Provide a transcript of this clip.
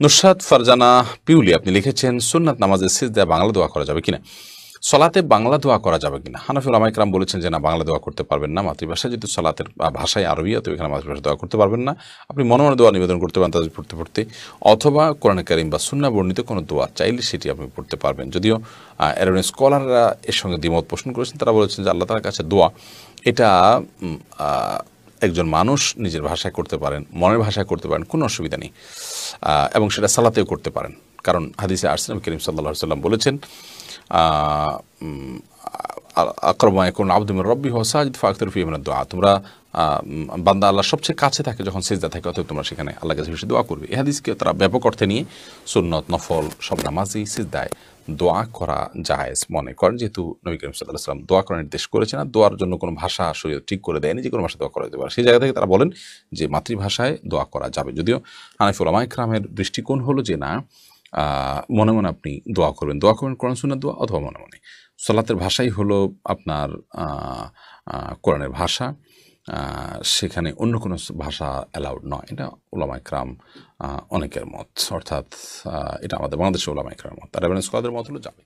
নুসরাত ফারজানা পিউলি, আপনি লিখেছেন, সুন্নাত নামাজের শেষ দেয়া বাংলা দোয়া করা যাবে কিনা? সলাতে বাংলা দোয়া করা যাবে কিনা? হানাফিউল আমাইকরাম বলেছেন যে, না, বাংলা দোয়া করতে পারবেন না মাতৃভাষা যেহেতু সলাতের ভাষায় আরবি তো এখানে মাতৃভাষা দোয়া করতে পারবেন না। আপনি মনে মনে দোয়া নিবেদন করতে পারেন তাদের পড়তে পড়তে। অথবা কোরআন কারিম বা সুন্না বর্ণিত কোনো দোয়া চাইলে সেটি আপনি পড়তে পারবেন। যদিও এরোনে স্কলাররা এর সঙ্গে দ্বিমত পোষণ করেছেন, তারা বলেছেন যে, আল্লাহ তালার কাছে দোয়া, এটা একজন মানুষ নিজের ভাষায় করতে পারেন, মনের ভাষায় করতে পারেন, কোনো অসুবিধা নেই। এবং সেটা সালাতেও করতে পারেন। কারণ হাদিসে আসলাম করিম সাল্লা সাল্লাম বলেছেন আক্রমায় কোন আব্দুমের রব্বি হোসাজিদ ফাকতর ফিমের দোয়া তোমরা বান্দা আল্লাহ সবচেয়ে কাছে থাকে যখন সেজদা থাকে, অতএব তোমরা সেখানে আল্লাহ কাছে বেশি দোয়া করবে। এই হাদিসকে তারা ব্যাপক অর্থে নিয়ে সুন্নত, নফল, সব নামাজেই সিজদায় দোয়া করা জায়েজ মনে করেন। যেহেতু নবী করিম সাল্লাহ সাল্লাম দোয়া করার নির্দেশ করেছেন, আর দোয়ার জন্য কোনো ভাষা শরীর ঠিক করে দেয়নি যে কোনো ভাষা দোয়া করা যেতে পারে। সেই জায়গা থেকে তারা বলেন যে মাতৃভাষায় দোয়া করা যাবে। যদিও হানিফুল আমাইকরামের দৃষ্টিকোণ হলো যে না মনে মনে আপনি দোয়া করবেন। দোয়া করবেন কোরআন সুন্নার দোয়া অথবা মনে মনে। সলাতের ভাষাই হলো আপনার কোরআনের ভাষা। সেখানে অন্য কোনো ভাষা অ্যালাউড নয়। এটা ওলামা ইকরাম অনেকের মত। অর্থাৎ এটা আমাদের বাংলাদেশের ওলামা ইকরামের মত। তারা স্কলারদের মত হলো? যাবে